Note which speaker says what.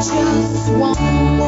Speaker 1: just one